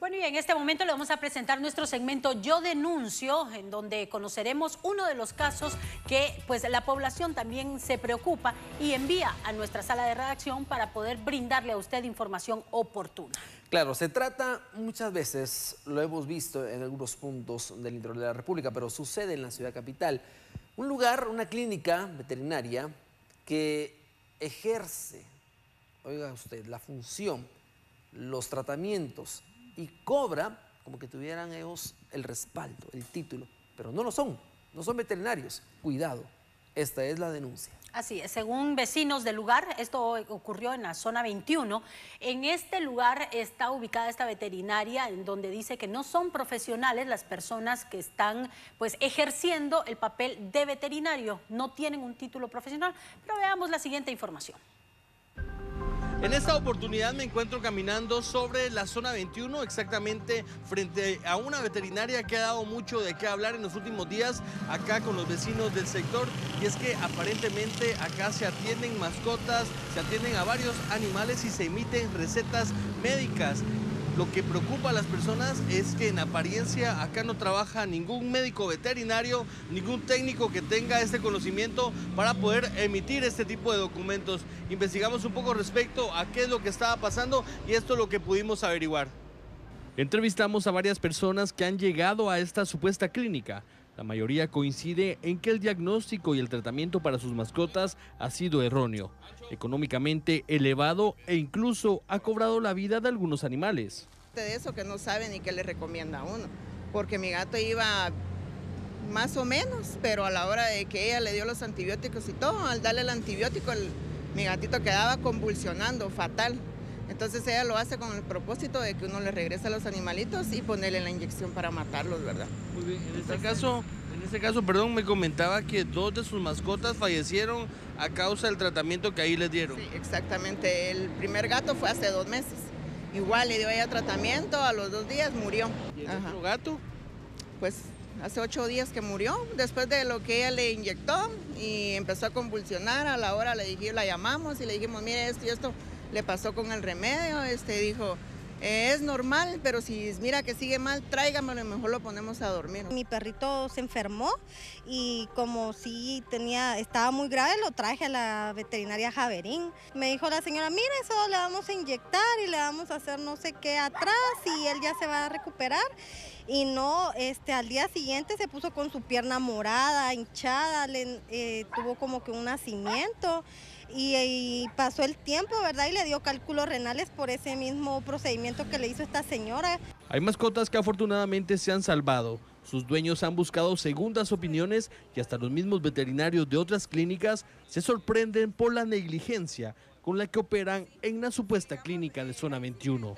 Bueno, y en este momento le vamos a presentar nuestro segmento Yo Denuncio, en donde conoceremos uno de los casos que pues la población también se preocupa y envía a nuestra sala de redacción para poder brindarle a usted información oportuna. Claro, se trata muchas veces, lo hemos visto en algunos puntos del interior de la República, pero sucede en la ciudad capital. Un lugar, una clínica veterinaria que ejerce, oiga usted, la función, los tratamientos y cobra como que tuvieran ellos el respaldo, el título, pero no lo son, no son veterinarios. Cuidado, esta es la denuncia. Así es, según vecinos del lugar, esto ocurrió en la zona 21, en este lugar está ubicada esta veterinaria en donde dice que no son profesionales las personas que están pues ejerciendo el papel de veterinario, no tienen un título profesional, pero veamos la siguiente información. En esta oportunidad me encuentro caminando sobre la zona 21, exactamente frente a una veterinaria que ha dado mucho de qué hablar en los últimos días acá con los vecinos del sector. Y es que aparentemente acá se atienden mascotas, se atienden a varios animales y se emiten recetas médicas. Lo que preocupa a las personas es que en apariencia acá no trabaja ningún médico veterinario, ningún técnico que tenga este conocimiento para poder emitir este tipo de documentos. Investigamos un poco respecto a qué es lo que estaba pasando y esto es lo que pudimos averiguar. Entrevistamos a varias personas que han llegado a esta supuesta clínica. La mayoría coincide en que el diagnóstico y el tratamiento para sus mascotas ha sido erróneo, económicamente elevado e incluso ha cobrado la vida de algunos animales. De eso que no sabe ni qué le recomienda a uno, porque mi gato iba más o menos, pero a la hora de que ella le dio los antibióticos y todo, al darle el antibiótico, mi gatito quedaba convulsionando, fatal. Entonces ella lo hace con el propósito de que uno le regrese a los animalitos y ponerle la inyección para matarlos, ¿verdad? Muy bien, en este caso, en este caso, perdón, me comentaba que dos de sus mascotas fallecieron a causa del tratamiento que ahí les dieron. Sí, exactamente. El primer gato fue hace dos meses. Igual le dio ella tratamiento, a los dos días murió. ¿Y el otro gato? Pues hace ocho días que murió, después de lo que ella le inyectó y empezó a convulsionar, a la hora le dijimos, la llamamos y le dijimos, mire esto y esto le pasó con el remedio, este dijo, es normal, pero si mira que sigue mal, tráigamelo y mejor lo ponemos a dormir. Mi perrito se enfermó y como si tenía, estaba muy grave, lo traje a la veterinaria Javerín. Me dijo la señora, mira, eso le vamos a inyectar y le vamos a hacer no sé qué atrás y él ya se va a recuperar. Y no, este, al día siguiente se puso con su pierna morada, hinchada, eh, tuvo como que un nacimiento y, pasó el tiempo, ¿verdad? Y le dio cálculos renales por ese mismo procedimiento que le hizo esta señora. Hay mascotas que afortunadamente se han salvado. Sus dueños han buscado segundas opiniones y hasta los mismos veterinarios de otras clínicas se sorprenden por la negligencia con la que operan en una supuesta clínica de zona 21.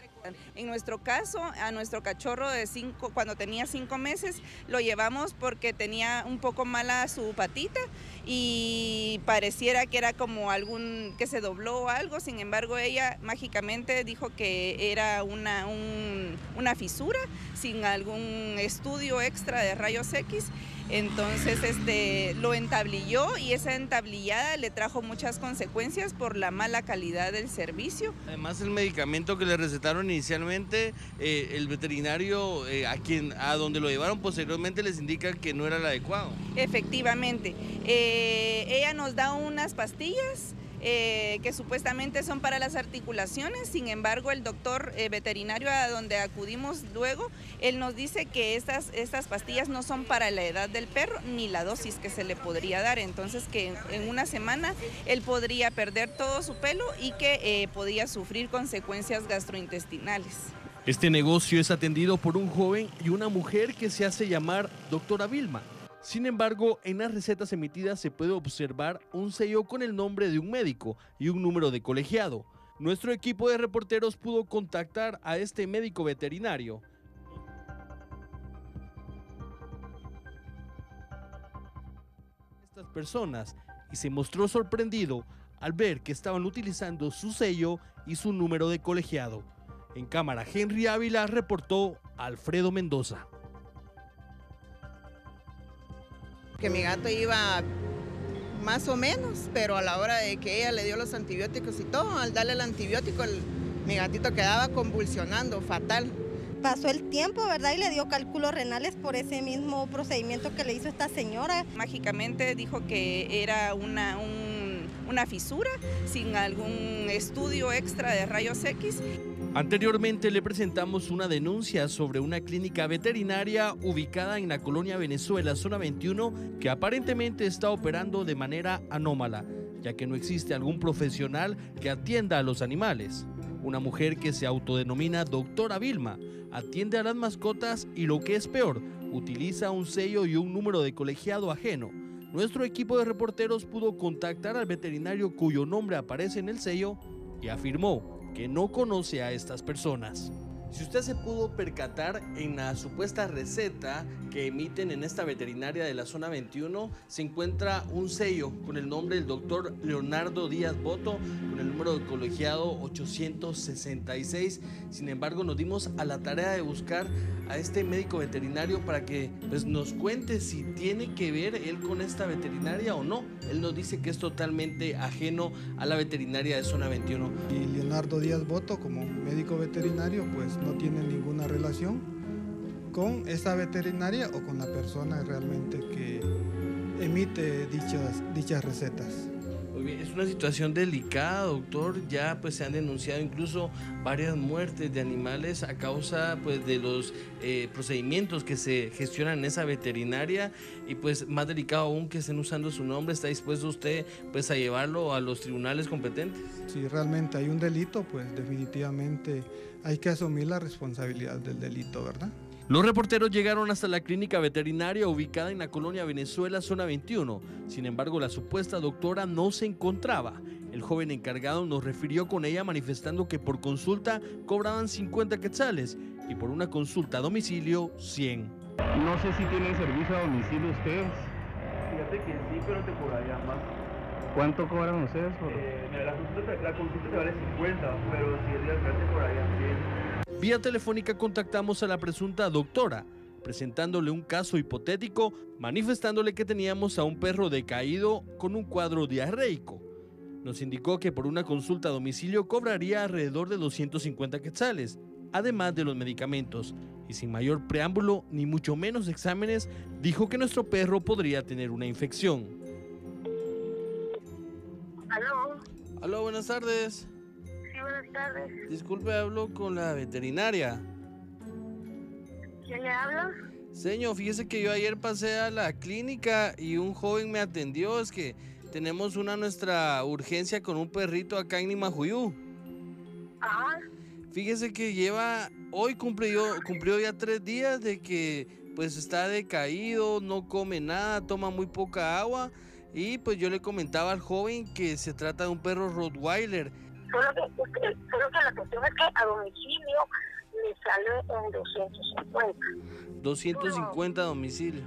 En nuestro caso, a nuestro cachorro de cinco, cuando tenía cinco meses, lo llevamos porque tenía un poco mala su patita y pareciera que era como algún, que se dobló o algo, sin embargo ella mágicamente dijo que era una, una fisura sin algún estudio extra de rayos X entonces este, lo entablilló y esa entablillada le trajo muchas consecuencias por la mala calidad del servicio. Además el medicamento que le recetaron inicialmente, eh, el veterinario eh, a quien a donde lo llevaron posteriormente les indica que no era el adecuado. Efectivamente, eh, ella nos da unas pastillas eh, que supuestamente son para las articulaciones, sin embargo el doctor eh, veterinario a donde acudimos luego, él nos dice que estas, estas pastillas no son para la edad del perro ni la dosis que se le podría dar, entonces que en una semana él podría perder todo su pelo y que eh, podía sufrir consecuencias gastrointestinales. Este negocio es atendido por un joven y una mujer que se hace llamar doctora Vilma. Sin embargo, en las recetas emitidas se puede observar un sello con el nombre de un médico y un número de colegiado. Nuestro equipo de reporteros pudo contactar a este médico veterinario. Estas personas y se mostró sorprendido al ver que estaban utilizando su sello y su número de colegiado. En cámara, Henry Ávila reportó Alfredo Mendoza. Que mi gato iba más o menos, pero a la hora de que ella le dio los antibióticos y todo, al darle el antibiótico, mi gatito quedaba convulsionando, fatal. pasó el tiempo, ¿verdad? Y le dio cálculos renales por ese mismo procedimiento que le hizo esta señora. Mágicamente dijo que era una, una fisura sin algún estudio extra de rayos X. Anteriormente le presentamos una denuncia sobre una clínica veterinaria ubicada en la colonia Venezuela, zona 21, que aparentemente está operando de manera anómala, ya que no existe algún profesional que atienda a los animales. Una mujer que se autodenomina doctora Vilma atiende a las mascotas y lo que es peor, utiliza un sello y un número de colegiado ajeno. Nuestro equipo de reporteros pudo contactar al veterinario cuyo nombre aparece en el sello y afirmó que no conoce a estas personas. Si usted se pudo percatar en la supuesta receta que emiten en esta veterinaria de la zona 21, se encuentra un sello con el nombre del doctor Leonardo Díaz Boto, con el número de colegiado 866. Sin embargo, nos dimos a la tarea de buscar a este médico veterinario para que pues, nos cuente si tiene que ver él con esta veterinaria o no. Él nos dice que es totalmente ajeno a la veterinaria de zona 21. Y Leonardo Díaz Boto, como médico veterinario, pues no tiene ninguna relación con esta veterinaria o con la persona realmente que emite dichas, dichas recetas. Es una situación delicada, doctor. Ya pues se han denunciado incluso varias muertes de animales a causa pues de los eh, procedimientos que se gestionan en esa veterinaria y pues más delicado aún que estén usando su nombre. ¿Está dispuesto usted pues a llevarlo a los tribunales competentes? Si realmente hay un delito, pues definitivamente hay que asumir la responsabilidad del delito, ¿verdad? Los reporteros llegaron hasta la clínica veterinaria ubicada en la colonia Venezuela, zona 21. Sin embargo, la supuesta doctora no se encontraba. El joven encargado nos refirió con ella manifestando que por consulta cobraban 50 quetzales y por una consulta a domicilio 100. No sé si tienen servicio a domicilio ustedes. Fíjate que sí, pero te cobraría más. ¿Cuánto cobran ustedes? Eh, la, consulta, la consulta te vale 50, pero si es de te cobrarían 100. Vía telefónica contactamos a la presunta doctora, presentándole un caso hipotético, manifestándole que teníamos a un perro decaído con un cuadro diarreico. Nos indicó que por una consulta a domicilio cobraría alrededor de 250 quetzales, además de los medicamentos, y sin mayor preámbulo ni mucho menos exámenes, dijo que nuestro perro podría tener una infección. Aló. Aló, buenas tardes buenas tardes. Disculpe, hablo con la veterinaria. ¿Quién le habla? Señor, fíjese que yo ayer pasé a la clínica y un joven me atendió. Es que tenemos una nuestra urgencia con un perrito acá en Nimajuyú. Ajá. Fíjese que lleva, hoy cumplió, cumplió ya tres días de que pues está decaído, no come nada, toma muy poca agua. Y pues yo le comentaba al joven que se trata de un perro Rottweiler Solo que, solo que la cuestión es que a domicilio me sale en 250. 250 a domicilio.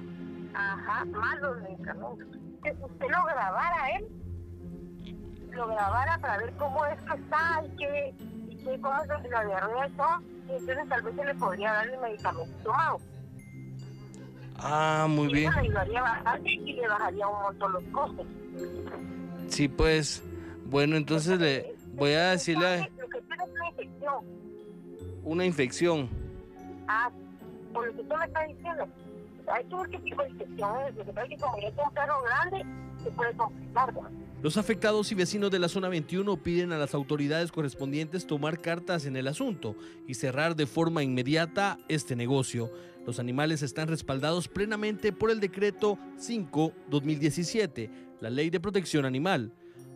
Ajá, más los medicamentos. Que usted lo grabara él, lo grabara para ver cómo es que está y qué, y qué es la diarrea y todo, y entonces tal vez se le podría dar el medicamento tomado. Ah, muy bien. le ayudaría bastante y le bajaría un montón los costes. Sí, pues, bueno, entonces le, Voy a decirle... Lo que tiene es una infección. Una infección. Ah, por lo que tú me estás diciendo. Hay que tipo de infección es. Lo que pasa es que como ya es un perro grande, se puede complicar. Los afectados y vecinos de la zona 21 piden a las autoridades correspondientes tomar cartas en el asunto y cerrar de forma inmediata este negocio. Los animales están respaldados plenamente por el decreto 5-2017, la ley de protección animal.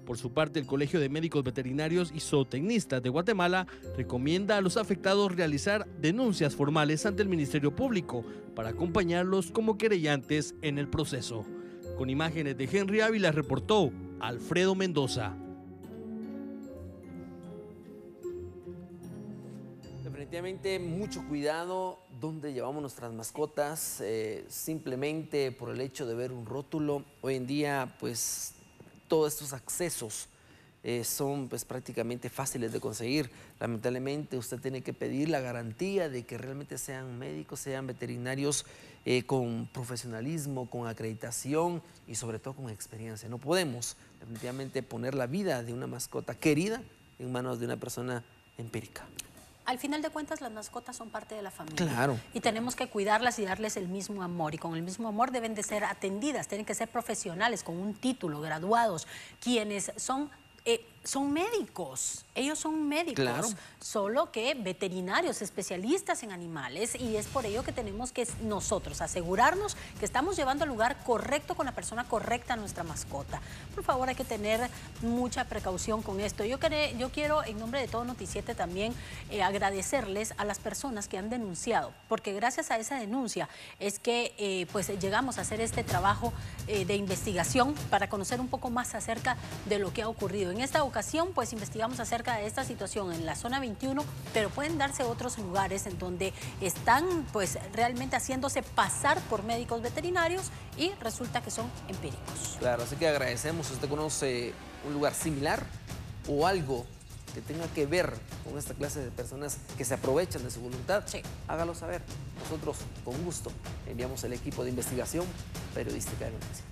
Por su parte, el Colegio de Médicos Veterinarios y Zootecnistas de Guatemala recomienda a los afectados realizar denuncias formales ante el Ministerio Público para acompañarlos como querellantes en el proceso. Con imágenes de Henry Ávila reportó Alfredo Mendoza. Definitivamente mucho cuidado donde llevamos nuestras mascotas, eh, simplemente por el hecho de ver un rótulo. Hoy en día, pues todos estos accesos eh, son pues prácticamente fáciles de conseguir. Lamentablemente usted tiene que pedir la garantía de que realmente sean médicos, sean veterinarios eh, con profesionalismo, con acreditación y sobre todo con experiencia. No podemos definitivamente poner la vida de una mascota querida en manos de una persona empírica. Al final de cuentas las mascotas son parte de la familia. Claro. Y tenemos que cuidarlas y darles el mismo amor. Y con el mismo amor deben de ser atendidas, tienen que ser profesionales, con un título, graduados, quienes son... eh, son médicos, ellos son médicos, Claro. solo que veterinarios, especialistas en animales, y es por ello que tenemos que nosotros asegurarnos que estamos llevando al lugar correcto con la persona correcta a nuestra mascota. Por favor, hay que tener mucha precaución con esto. Yo, queré- yo quiero, en nombre de todo Noticiete, también eh, agradecerles a las personas que han denunciado, porque gracias a esa denuncia es que eh, pues llegamos a hacer este trabajo eh, de investigación para conocer un poco más acerca de lo que ha ocurrido. En esta ocasión, pues investigamos acerca de esta situación en la zona 21, pero pueden darse otros lugares en donde están pues realmente haciéndose pasar por médicos veterinarios y resulta que son empíricos. Claro, así que agradecemos si usted conoce un lugar similar o algo que tenga que ver con esta clase de personas que se aprovechan de su voluntad, hágalo saber. Nosotros, con gusto, enviamos el equipo de investigación periodística de noticias.